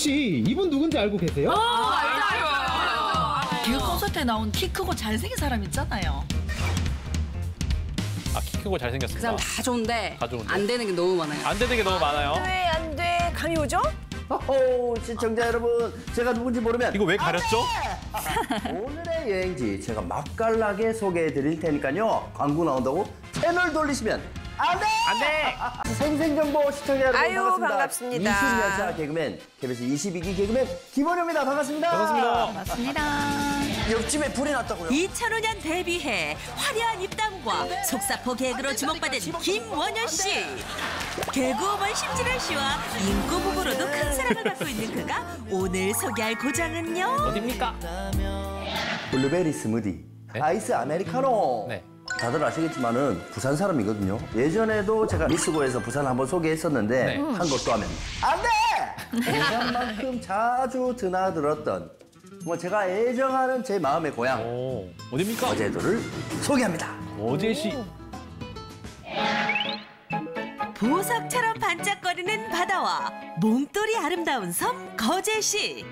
혹시 이분 누군지 알고 계세요? 개그 콘서트에 나온 키 크고 잘생긴 사람 있잖아요. 아, 키 크고 그 잘생겼습니다. 사람 다 좋은데, 다 좋은데. 안 되는 게 너무 많아요. 안 되는 게 너무 많아요. 왜안 돼? 감이 오죠? 호호 시청자 여러분 제가 누군지 모르면 이거 왜 가렸죠? 오늘의 여행지 제가 맛깔나게 소개해 드릴 테니까요 광고 나온다고 채널 돌리시면 안돼 안 돼! 생생정보 시청자 여러분 아유, 반갑습니다. 반갑습니다. 20년차 개그맨 KBS 22기 개그맨 김원효입니다 반갑습니다 반갑습니다. 맞습니다. 옆집에 불이 났다고요? 2005년 데뷔해 화려한 입담과 속사포 개그로 주목받은 김원효 씨. 개그우먼 심진화 씨와 잉꼬부부로도 큰 사랑을 받고 있는 그가 오늘 소개할 고장은요. 어딥니까? 블루베리 스무디 네? 아이스 아메리카노 네. 다들 아시겠지만은 부산 사람이거든요 예전에도 제가 믿스고에서 부산 한번 소개했었는데 네. 한 것도 하면 안 돼 부산만큼 자주 드나들었던 뭐 제가 애정하는 제 마음의 고향 오, 어딥니까? 거제도를 소개합니다 어제시. 보석처럼 반짝거리는 바다와 몽돌이 아름다운 섬 거제시.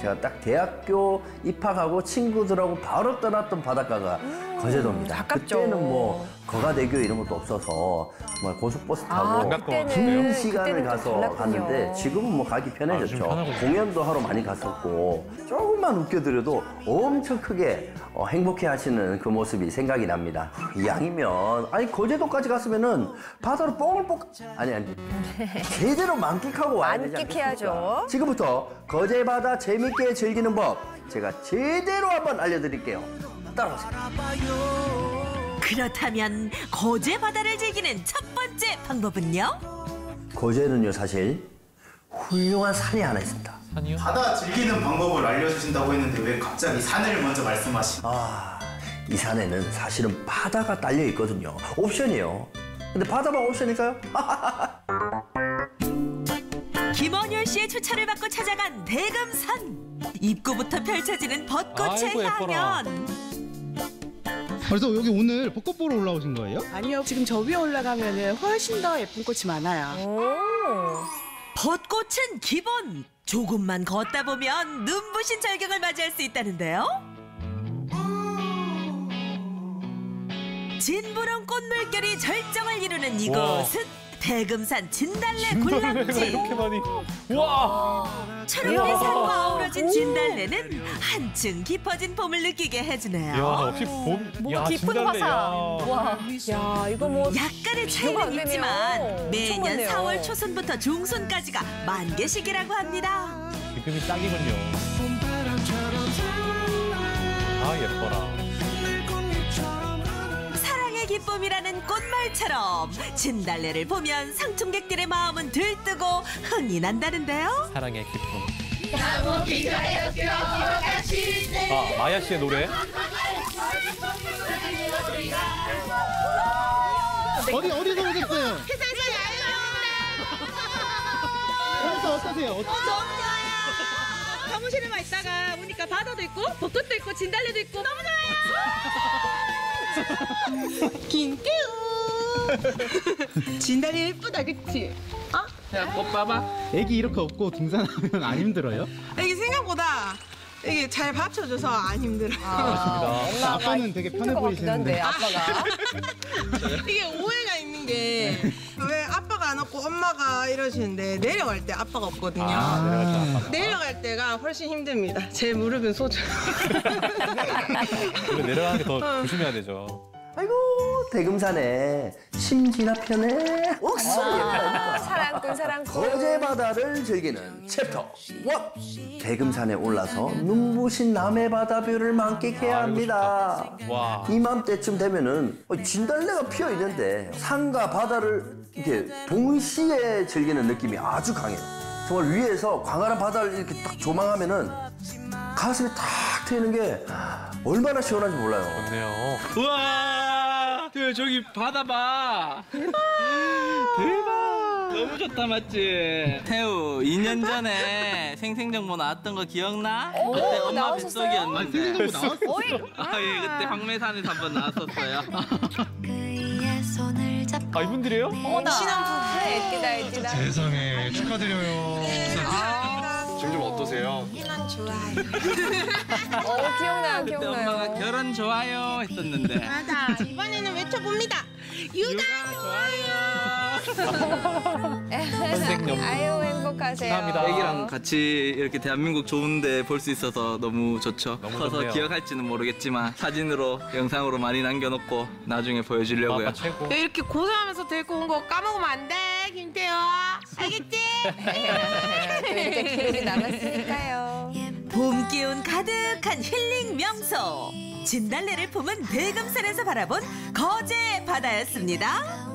제가 딱 대학교 입학하고 친구들하고 바로 떠났던 바닷가가 거제도입니다. 가깝죠. 그때는 뭐 거가대교 이런 것도 없어서 뭐 고속버스 타고 안 갔고 그때는- 긴 시간을 그때는 또 가서 달랐군요. 갔는데 지금은 뭐 가기 아, 편해졌죠. 편하군요. 공연도 하러 많이 갔었고 조금만 웃겨드려도 엄청 크게 어, 행복해하시는 그 모습이 생각이 납니다. 이왕이면 아니 거제도까지 갔으면은 바다로 뽕을 뽕 아니 아니 제대로 만끽하고 와야 되지 만끽해야죠. 않겠습니까? 지금부터 거제 바다 재밌게 즐기는 법 제가 제대로 한번 알려드릴게요. 따라오세요. 그렇다면 거제 바다를 즐기는 첫 번째 방법은요? 거제는요 사실 훌륭한 산이 하나 있습니다. 산이요? 바다 즐기는 방법을 알려주신다고 했는데 왜 갑자기 산을 먼저 말씀하시? 아, 이 산에는 사실은 바다가 딸려 있거든요. 옵션이에요. 근데 바다만 옵션일까요? 김원효 씨의 추천을 받고 찾아간 대금산. 입구부터 펼쳐지는 벚꽃의 아이고, 예뻐라. 그래서 여기 오늘 벚꽃 보러 올라오신 거예요? 아니요, 지금 저 위에 올라가면은 훨씬 더 예쁜 꽃이 많아요. 오. 벚꽃은 기본. 조금만 걷다 보면 눈부신 절경을 맞이할 수 있다는데요. 진부런 꽃물결이 절정을 이루는 이곳은 대금산 진달래 굴람지. 이렇게 많이. 와! 초록의 산과 어우러진 진달래는 한층 깊어진 봄을 느끼게 해주네요. 야, 역시 봄. 뭔가 야, 깊은 진달래. 화사. 야. 와, 야, 이거 뭐 약간의 비교가 안 차이는 되네요. 있지만 엄청 매년 많네요. 4월 초순부터 중순까지가 만개식이라고 합니다. 지금이 딱이군요. 아, 예뻐라. 기쁨이라는 꽃말처럼 진달래를 보면 상충객들의 마음은 들뜨고 흥이 난다는데요. 사랑의 기쁨. 아, 마야 씨의 노래? 어디 어디서 오셨어요? 여기서 어떠세요? 어- 사무실에만 있다가 오니까 바다도 있고 벚꽃도 있고 진달래도 있고 너무 좋아요. 긴깨우. 진달래 예쁘다, 그치? 애기 이렇게 업고 등산하면 안 힘들어요? 이게 생각보다 이게 잘 받쳐줘서 안 힘들어. 맞습니다. 아빠는 되게 편해 힘들 것 같기도 한데 보이시는데 아빠가. 이게 엄마가 이러시는데 내려갈 때 아빠가 없거든요. 아, 내려갈 때 아빠. 내려갈 때가 훨씬 힘듭니다. 제 무릎은 소중. 원래 내려가는 게 더 조심해야 되죠. 아이고 대금산에 심진화 편에 옥수수. 사랑꾼 사랑꾼. 거제 바다를 즐기는 챕터 1 대금산에 올라서 눈부신 남해 바다 view를 만끽해야 아, 합니다. 와. 이맘때쯤 되면은 어, 진달래가 피어 있는데 산과 바다를 이렇게 동시에 즐기는 느낌이 아주 강해요. 정말 위에서 광활한 바다를 이렇게 딱 조망하면은 가슴이 탁 트이는 게 얼마나 시원한지 몰라요. 좋네요. 우와! 저, 저기 바다 봐! 대박! 너무 좋다, 맞지? 태우, 2년 전에 생생정보 나왔던 거 기억나? 그때 엄마 나오셨어요? 뱃속이었는데. 어이. 아, 예, 그때 황매산에서 한번 나왔었어요. 아 이분들이에요? 신혼 부부 애기다 애기다. 세상에 축하드려요. 지금 좀 어떠세요? 어 기억나요 그때 엄마가 기억나요. 결혼 좋아요 했었는데. 맞아. 이번에는 외쳐봅니다. 유다 선생님. 아유 행복하세요. 감사합니다. 애기랑 같이 이렇게 대한민국 좋은데 볼 수 있어서 너무 좋죠. 너무 커서 좋네요. 기억할지는 모르겠지만 사진으로 영상으로 많이 남겨놓고 나중에 보여주려고요. 최고. 이렇게 고생하면서 데리고 온 거 까먹으면 안 돼, 김태호. 알겠지? 또 기록이 남았으니까요. 봄 기운 가득한 힐링 명소. 진달래를 품은 대금산에서 바라본 거제 바다였습니다.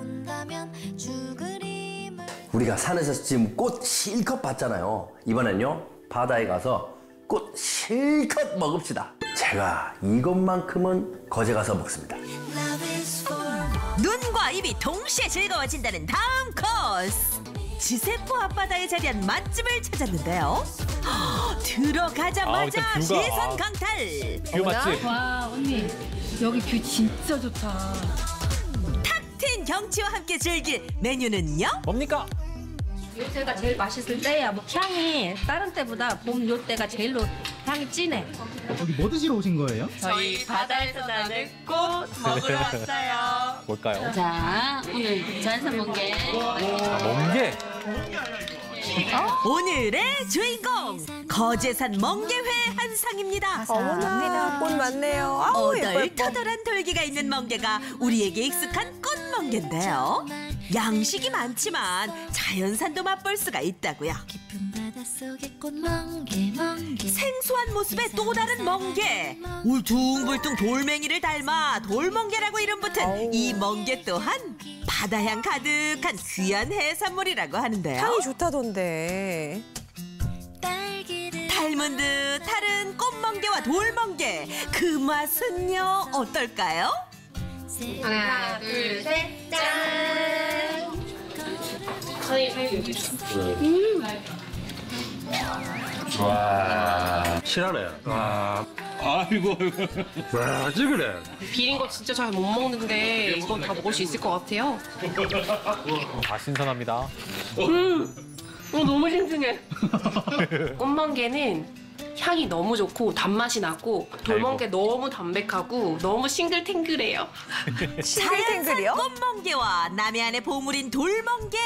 우리가 산에서 지금 꽃 실컷 봤잖아요. 이번엔요 바다에 가서 꽃 실컷 먹읍시다. 제가 이것만큼은 거제 가서 먹습니다. 눈과 입이 동시에 즐거워진다는 다음 코스. 지세포 앞바다에 자리한 맛집을 찾았는데요. 아, 들어가자마자 일단 view가- 시선 강탈. view 맛집. 와 언니 여기 view 진짜 좋다. 탁 트인 경치와 함께 즐길 메뉴는요? 뭡니까? 요때가 제일 맛있을 때야. 뭐 향이 다른 때보다 봄 요때가 제일로 향이 진해. 여기 뭐 드시러 오신 거예요? 저희 바다에서 나는 꽃 먹으러 왔어요. 뭘까요? 자, 오늘 전선 멍게. 아, 멍게. 오늘의 주인공 거제산 멍게회 한 상입니다. 어머나 꽃 많네요. 아우 예뻐 예뻐. 오돌토돌한 돌기가 있는 멍게가 우리에게 익숙한 꽃멍게인데요. 양식이 많지만 자연산도 맛볼 수가 있다고요. 생소한 모습의 또 다른 멍게. 울퉁불퉁 돌멩이를 닮아 돌멍게라고 이름 붙은 이 멍게 또한 바다향 가득한 귀한 해산물이라고 하는데요. 향이 좋다던데. 닮은 듯 다른 꽃멍게와 돌멍게 그 맛은요 어떨까요? 하나, 둘, 셋, 짠. 여기 실하네. 와, 아이고 와, 찌그래. 비린 거 진짜 잘 못 먹는데 이건 다 먹을 수 있을 것 같아요. 아 신선합니다. 어, 너무 싱싱해. 꽃멍게는 향이 너무 좋고 단맛이 나고 돌멍게 너무 담백하고 너무 싱글탱글해요. 자연산 탱글탱글이요? 꽃멍게와 남해안의 보물인 돌멍게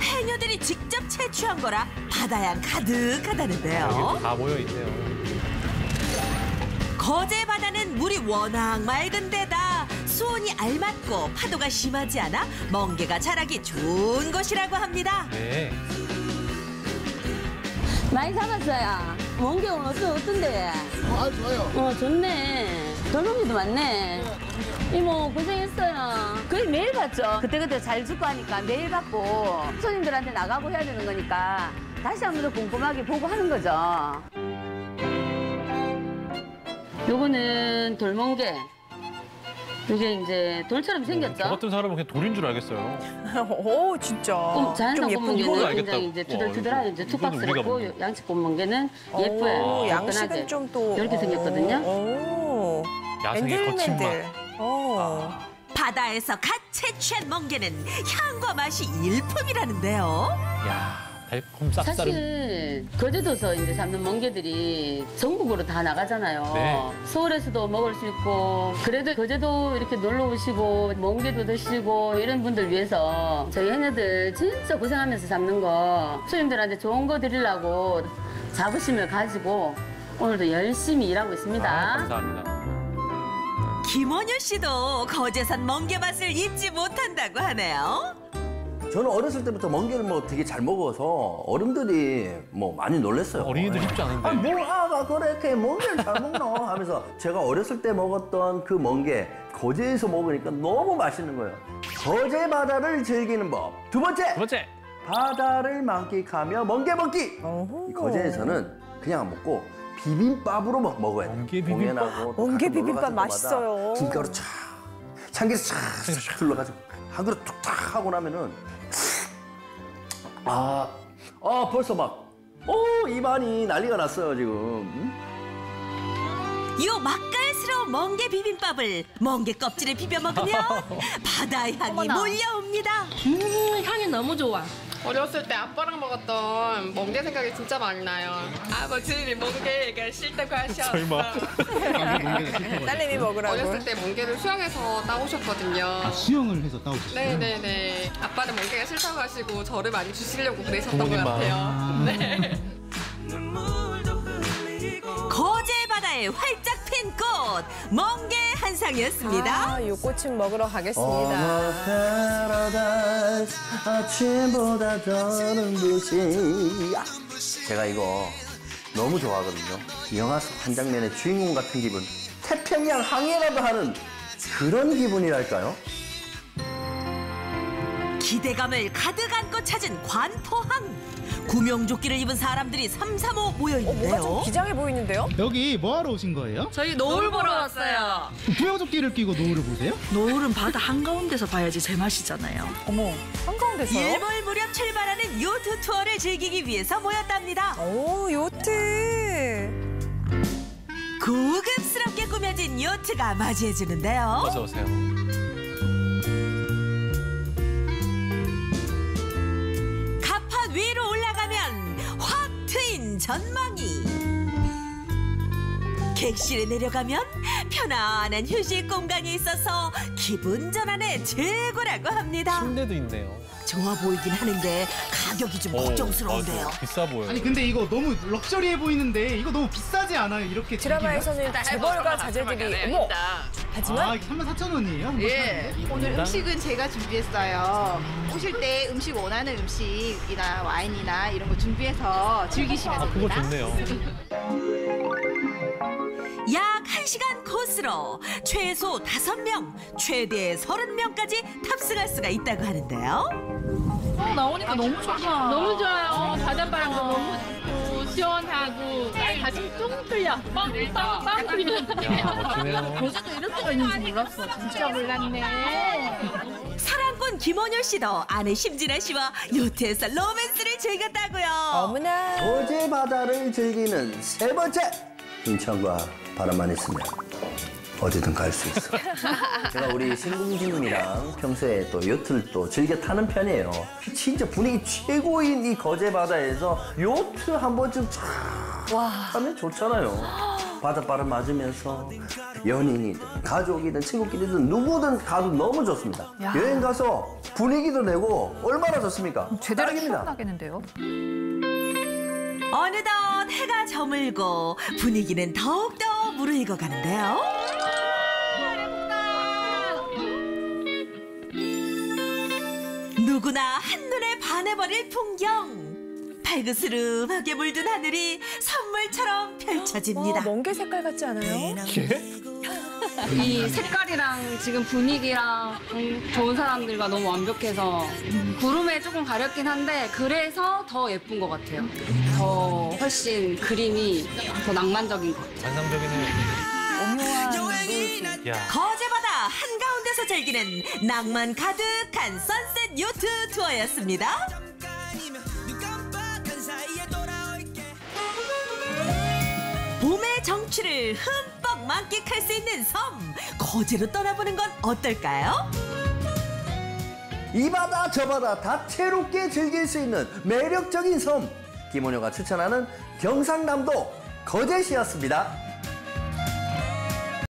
해녀들이 직접 채취한 거라 바다향 가득하다는데요 다 모여 있네요. 거제 바다는 물이 워낙 맑은 데다 수온이 알맞고 파도가 심하지 않아 멍게가 자라기 좋은 곳이라고 합니다 네. 많이 잡았어요. 멍게 오늘 어떤, 어떤데? 아, 좋아요. 어, 좋네. 돌멍게도 많네. 이모, 고생했어요. 거의 매일 봤죠. 그때그때 잘 죽고 하니까 매일 받고 손님들한테 나가고 해야 되는 거니까 다시 한 번 더 꼼꼼하게 보고 하는 거죠. 요거는 돌멍게. 이게 이제 돌처럼 생겼죠? 저 같은 사람은 그냥 돌인 줄 알겠어요. 오 진짜. 좀 자연산 좀 예쁜 꽃멍게는 굉장히. 이제 이거- 이제 투박스럽고 먹는 양식 꽃멍게는 오, 예뻐요. 양식은. 좀 또. 이렇게 생겼거든요. 오. 야생의 거친 맛. 오. 바다에서 갓 채취한 멍게는 향과 맛이 일품이라는데요 야 달콤 쌉싸름. 사실 거제도서 이제 잡는 멍게들이 전국으로 다 나가잖아요. 네. 서울에서도 먹을 수 있고 그래도 거제도 이렇게 놀러 오시고 멍게도 드시고 이런 분들 위해서 저희 해녀들 진짜 고생하면서 잡는 거 손님들한테 좋은 거 드리려고 자부심을 가지고 오늘도 열심히 일하고 있습니다. 아, 감사합니다. 김원효 씨도 거제산 멍게 맛을 잊지 못한다고 하네요 저는 어렸을 때부터 멍게를 뭐 되게 잘 먹어서 어른들이 뭐 많이 놀랬어요. 어린이들 쉽지 않은데. 아, 뭘 아가 그렇게 멍게를 잘 먹노 하면서 제가 어렸을 때 먹었던 그 멍게 거제에서 먹으니까 너무 맛있는 거예요. 거제 바다를 즐기는 법. 두 번째, 두 번째. 바다를 만끽하며 멍게 먹기. 어허. 거제에서는 그냥 안 먹고 비빔밥으로 먹, 먹어야 돼요. 멍게 비빔밥? 멍게 비빔밥 맛있어요. 김가루 촥, 참기름 촥 둘러가지고 한 그릇 툭탁 하고 나면은 아, 아 벌써 막, 오 입안이 난리가 났어요 지금. 음? 요 맛깔스러운 멍게 비빔밥을 멍게 껍질에 비벼 먹으면 바다 향이 어머나. 몰려옵니다. 음, 향이 너무 좋아. 어렸을 때 아빠랑 먹었던 멍게 생각이 진짜 많이 나요. 아버지는 멍게가 싫다고 하셔서 설마. 딸내미 먹으라고. 어렸을 때 멍게를 수영해서 따오셨거든요. 아, 수영을 해서 따오셨어요? 네네네. 아빠는 멍게가 싫다고 하시고 저를 많이 주시려고 그러셨던 것 부모님 마음. 같아요. 네. 활짝 핀 꽃 멍게 한상이었습니다. 아, 요 꽃은 먹으러 가겠습니다. 아침보다 더 눈부시 아, 제가 이거 너무 좋아하거든요 영화 속 한 장면의 주인공 같은 기분 태평양 항해라도 하는 그런 기분이랄까요? 기대감을 가득 안고 찾은 관포항. 구명조끼를 입은 사람들이 삼삼오 모여 어, 뭐가 좀 있는데요. 비장해 보이는데요? 여기 뭐하러 오신 거예요? 저희 노을 보러 왔어요. 구명조끼를 끼고 노을을 보세요? 노을은 바다 한가운데서 봐야지 제맛이잖아요. 어머, 한가운데서요? 일몰 무렵 출발하는 요트 투어를 즐기기 위해서 모였답니다. 오, 요트. 고급스럽게 꾸며진 요트가 맞이해주는데요. 어서 오세요. 전망이. 객실에 내려가면 편안한 휴식 공간이 있어서 기분 전환에 최고라고 합니다. 침대도 있네요. 좋아 보이긴 하는데 가격이 좀 오, 걱정스러운데요. 맞아. 비싸 보여요. 아니 근데 이거 너무 럭셔리해 보이는데 이거 너무 비싸지 않아요? 이렇게 드라마에서는 재벌가 자제들이 어머. 하지만 아, 3만 4천 원이에요? 예. 오늘 음식은 제가 준비했어요. 오실 때 음식 원하는 음식이나 와인이나 이런 거 준비해서 즐기시면 아, 그거 됩니다. 좋네요. 약 1시간 코스로 최소 5명, 최대 30명까지 탑승할 수가 있다고 하는데요. 어, 나오니까 너무 좋다. 너무 좋아요. 바닷바람도 너무 시원하고 가슴 뚱 뚫려. 빵빵빵. 거제도 이런 데가 있는지 몰랐어. 진짜 몰랐네. 사랑꾼 김원효 씨도 아내 심진아 씨와 요트에서 로맨스를 즐겼다고요. 어머나. 어제 바다를 즐기는 세 번째 인천과 바람만 있으면 어디든 갈 수 있어. 제가 우리 신궁진님이랑 평소에 또 요트를 또 즐겨 타는 편이에요. 진짜 분위기 최고인 이 거제 바다에서 요트 한 번쯤 쫙 하면 좋잖아요. 바닷바람 맞으면서 연인이든 가족이든 친구끼리든 누구든 가도 너무 좋습니다. 여행 가서 분위기도 내고 얼마나 좋습니까? 제대로 딱입니다. 시원하겠는데요? 어느덧 해가 저물고 분위기는 더욱더 무르익어 가는데요. 반해버릴 풍경. 발그스름하게 물든 하늘이 선물처럼 펼쳐집니다. 와, 멍게 색깔 같지 않아요? 이 색깔이랑 지금 분위기랑 음, 좋은 사람들과 너무 완벽해서 구름에 조금 가렵긴 한데 그래서 더 예쁜 것 같아요. 더 훨씬 그림이 더 낭만적인 것 같아요. 환상적이네요. 야, 거제바다 한가운데서 즐기는 낭만 가득한 선셋 요트 투어였습니다. 봄의 정취를 흠뻑 만끽할 수 있는 섬 거제로 떠나보는 건 어떨까요? 이 바다 저 바다 다채롭게 즐길 수 있는 매력적인 섬 김원효가 추천하는 경상남도 거제시였습니다.